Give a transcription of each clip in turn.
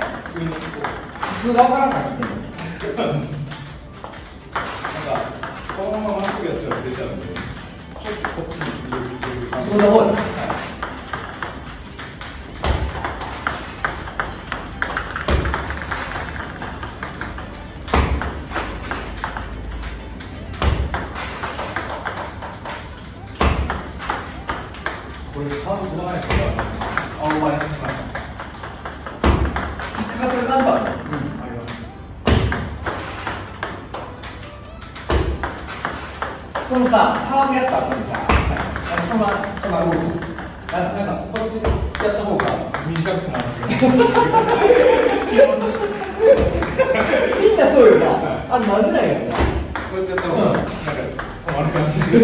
普通わからないなんかこのまままっすぐやっちゃうと出ちゃうんでちょっとこっちに入れてるあそこの方ですこれ、ーないですかあ、お前。そのさ、サーブやった後にさ、あのそんな、そんな動く。ななんか、こっちやった方が、短くなるみんなそうよな。あ、慣れないよな。こうやってやった方がなんか止まる感じで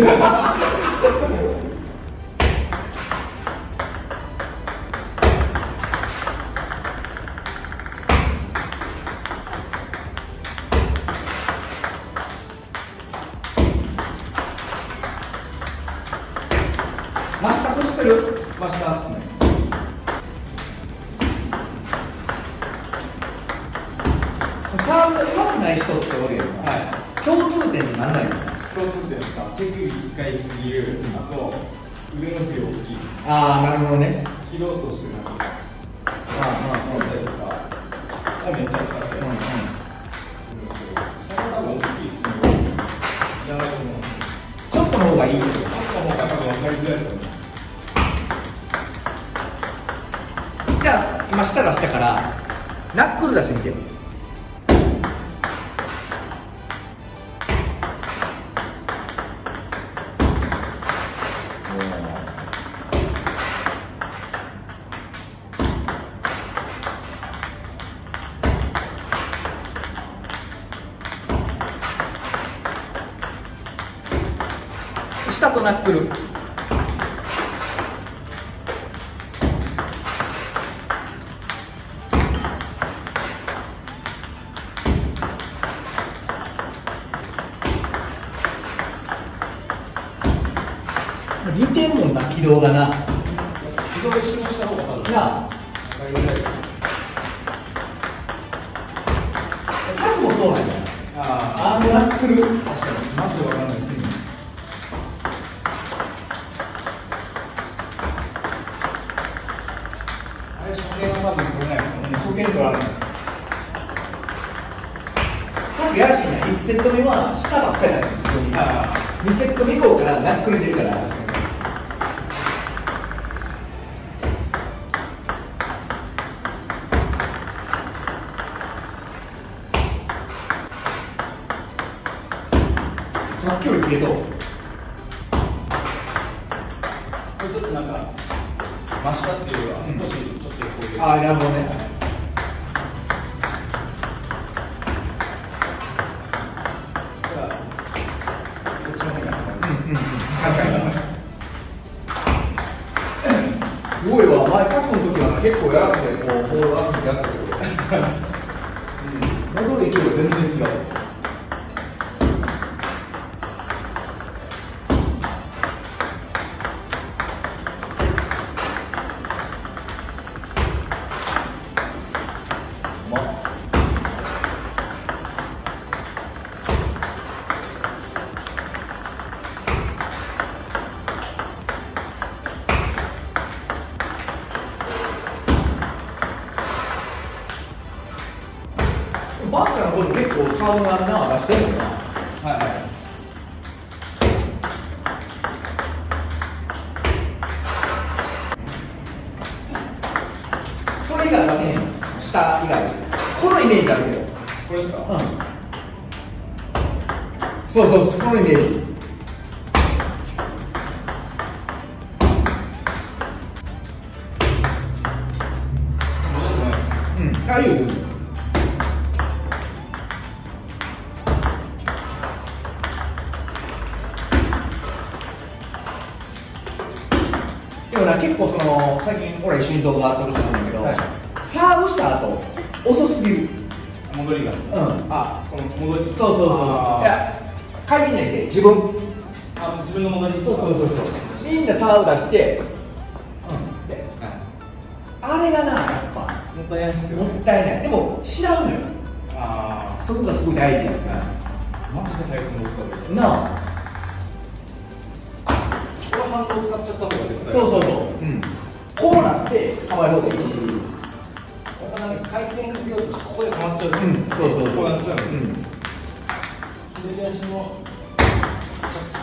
真下としてる。真下っすねサーブが上手くない人っておるよな。はい共通点になんないの共通点ですか？手首使いすぎるあと腕の振り大きいああ、なるほどね。切ろうとしてなんかまあまあ、思ったりとかをめっちゃ使ってるんですけどそれは多分大きいですねいらないと思うちょっとの方がいいよ。ちょっともう多分分かりづらいと思いますじゃあ、今下出したから、ナックル出してみてよ。下とナックル。もんな、軌道がな。軌道した方が多分なもそうなんや。あアームナックル。あ確かにマジで分かんないですあれ初見は多分取れないですよね初見取られない。タグやらしいな。1セット目は下ばっかりなんですよ、2セット目以降からナックル出るから。さっきより切れと。これちょっとなんか真下っていうよりは少しちょっとこういうああ、なるほどね。じゃあこっちの方がいいですかね確かに。すごいわ、前、タックの時は結構やそうそうそうそのイメージ。いでもな結構その最近俺一緒に動画撮る人なんだけど、はい。サーブした後遅すぎる。戻りが。うん。あこの戻り。そうそうそう。そういあや会議内で自分。あ自分の戻りそうそうそうそう。みんなサーブ出して、うん、であれがなやっぱ。もったいないですよ。もったいない。でも知らんのよ。あそこがすごい大事やから。マジで速く戻ったですなあ。これはハンドを使っちゃった方が絶対。そうそうそう、うん、こうなって構える方がいいし回転ここで止まっちゃう。うん。そうそうそう。こうなっちゃううん左足の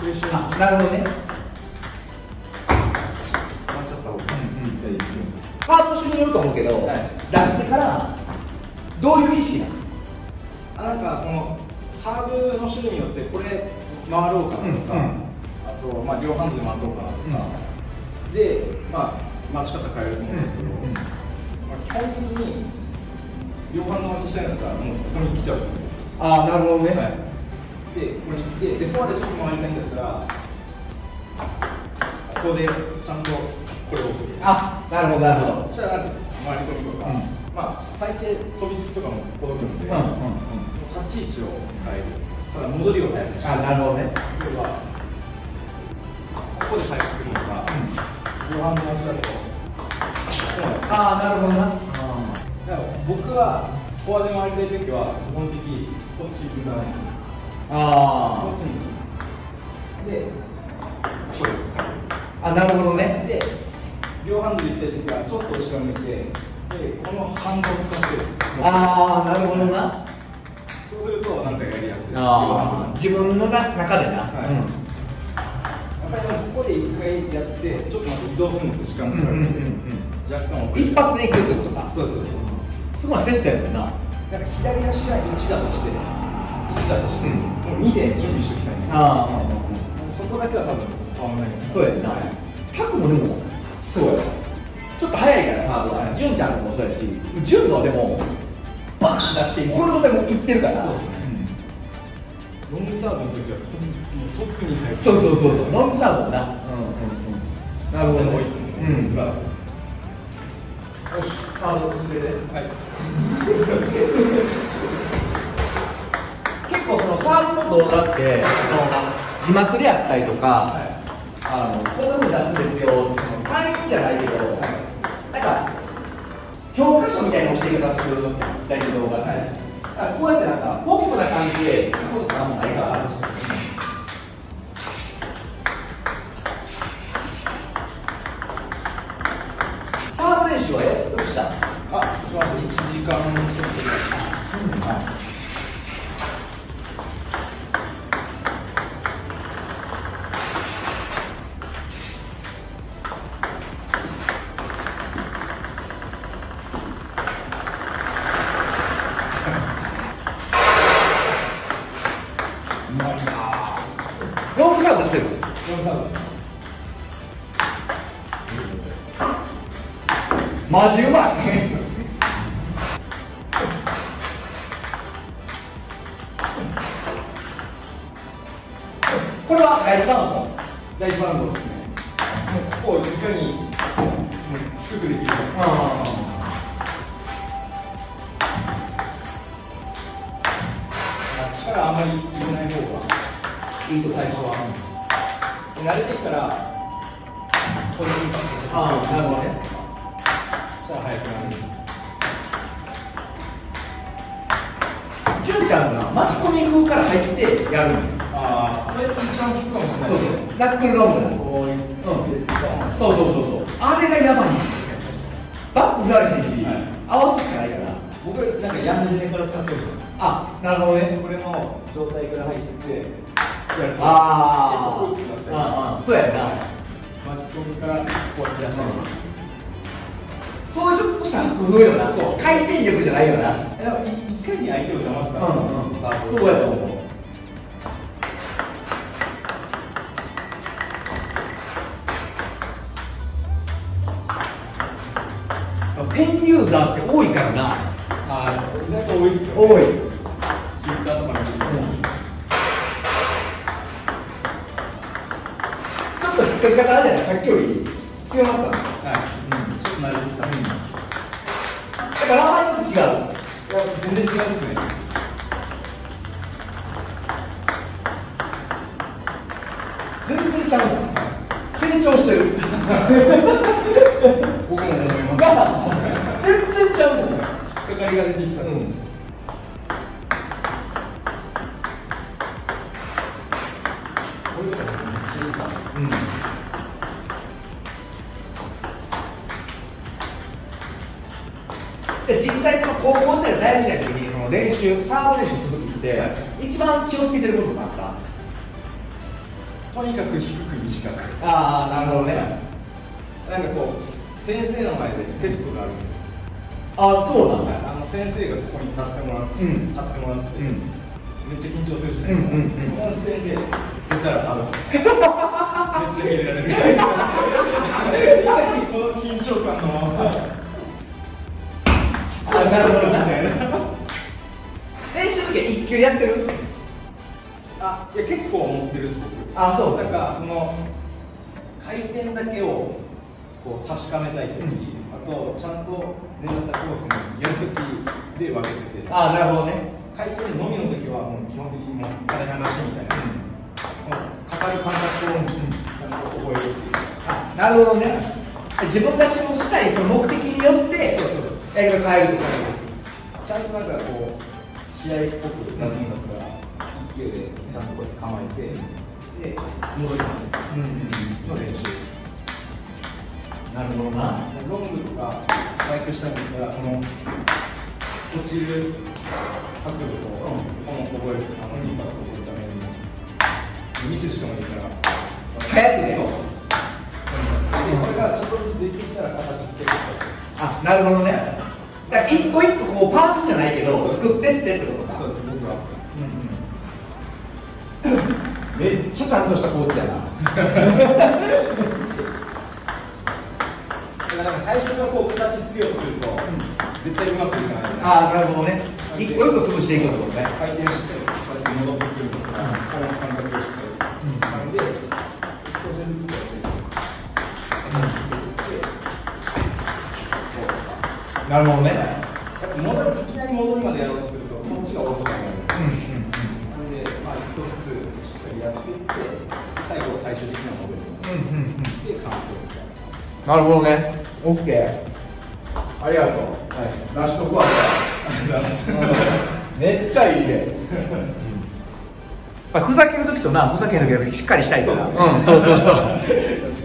着地となるほどね止まっちゃった方がいいですよパート種によると思うけど、はい出してからどういう意識なのあなん。かそのサーブの種類によってこれ回ろうかなとか、うん。うん。あと、まあ、両ハンドで回ろうかなとか、で、まあ、待ち方変えると思うん。ですけど、まあ、基本的に両ハンド待ちしたいん。だったらもうここに来ちゃうん。ですよ、ああなるほどね、はい、でここに来てでフォアでちょっと回りたいんだったらここでちゃんとこれを押す。あなるほどなるほど。そしたら回り込みとか、うん。まあ最低飛びつきとかも届くんで、うんうんうん。立ち位置を変える。ですただ戻りを早くしてあなるほどね。要はここで早くするのか、両ハンド待ちだと。ああなるほどな。僕はフォアで回りたい時は基本的にこっち行くんじゃないんですよあこっちにでこれああなるほどね。で両ハンドで行きたい時はちょっと後ろ向いてでこのハンドを使ってああなるほどな。そうするとなんかやりやすいああ自分の中でな、はい。やっぱりでもここで一回やってちょっと移動するのと時間うん、かかるうんうんんで、若干遅うんれる一発でいくってことか。そうそうそうそう。すごいセットやもんな。なんか左足が1だとして1だとして、うんもう2で準備しておきたいんですよあ。そこだけは多分変わらない。ですそうやんな。はいタクもでもそうや。わちょっと早いからサーブが純ちゃんのもそうやし純のはでもバーン出してこの状態もういってるから。そうですねロングサーブの時はともう特に速くそうそうそうそう。ロングサーブもな。うんうんうん。なるほど多いですね、うん。サーブよしサーブ続けて。はい。結 構そのサーブの動画っての字幕であったりとか、はいあのこういうふうに出すんですよ単純じゃないけど、なんか教科書みたいな教え方する大体動画って、あこうやってなんかポップな感じでこういうことなんないかマジうまい。これは第一番号第一番号ですね。もうここをいかに低くできるか力あんまり入れない方がいいと最初は。慣れてきたらこういうインパクトああなるほどね。そしたら速くなる純ちゃんが巻き込み風から入ってやるの。ああそれって一番効くかもしれないそうナックルロングなの。こういううん。そうそうそうそう。あれがやばいバック振られへんし、はい。合わすしかないから。僕なんかヤンジネから使ってるあなるほどね。これの状態から入ってやると。あああそうやな。巻き込みからこうやって出しそういうちょっとしよな。回転力じゃないよな。でもいいかに相手を邪魔すかうんうん。そうやと思う。ペンユーザーって多いからな。ああ意外と多いですよ、多い。ツイッターとか見ても、ちょっと引っ掛け方あるやんさっきより強まったのだはい、ちょっと慣れてきた、からラーハンと違ういや全然違う。ですね全然ちゃう。成長してる僕も思います全然ちゃう。もん引っかかりが出てきたんです、で実際その高校生の大事な時にその練習サーブ練習する時って、は一番気をつけてることがあった。とにかく低く短く。ああなるほどね。なんかこう先生の前でテストがあるんですよ。あそうなんだ。あの先生がここに立ってもらって、うん。立ってもらって、うん。めっちゃ緊張するじゃないですか、うんうんうん。この時点で出たら多分 めっちゃ入れられる。この緊張感のままあそう。なんかその回転だけをこう確かめたい時、うん。あとちゃんと狙ったコースにやる時で分けてて。あなるほどね。回転のみの時はもう基本的にもう誰話みたいな、このかかる感覚をちゃんと覚えるっていう。あなるほどね。自分が指導したい目的によってそうそうやり方変えるとかちゃんとなんかこう試合っぽく出すんだったら一球でちゃんとこうやって構えてで戻り込むの練習なるほどなロングとかバイクしたん。だったらこの落ちる角度と、この覚えるあのインパクトをするためにミスしてもいいから早くねそうこれがちょっとずつできてきたら形つけてあなるほどねだから一個一個こうパーツじゃないけど作ってってってことめっちゃちゃんとしたコーチやな。だから最初からこう形つけようとすると、絶対うまくいかない。あなるほどね。一個一個潰していくってことね。回転してこうやって戻ってくるとか、この感覚をしっかり。掴ん。で、少しずつこうやっていってこう。とかなるほどね。やっぱ戻りいきなり戻りまでやろうとするとこっちが遅くなるなんで、まあ、一個ずつしっかりやっていって最後最終的には戻るで完成みたいななるほどね。オッケーありがとう。はい。出しとくわ。めっちゃいいでふざける時となふざける時はしっかりしたいから。そう。うん。そうそうそう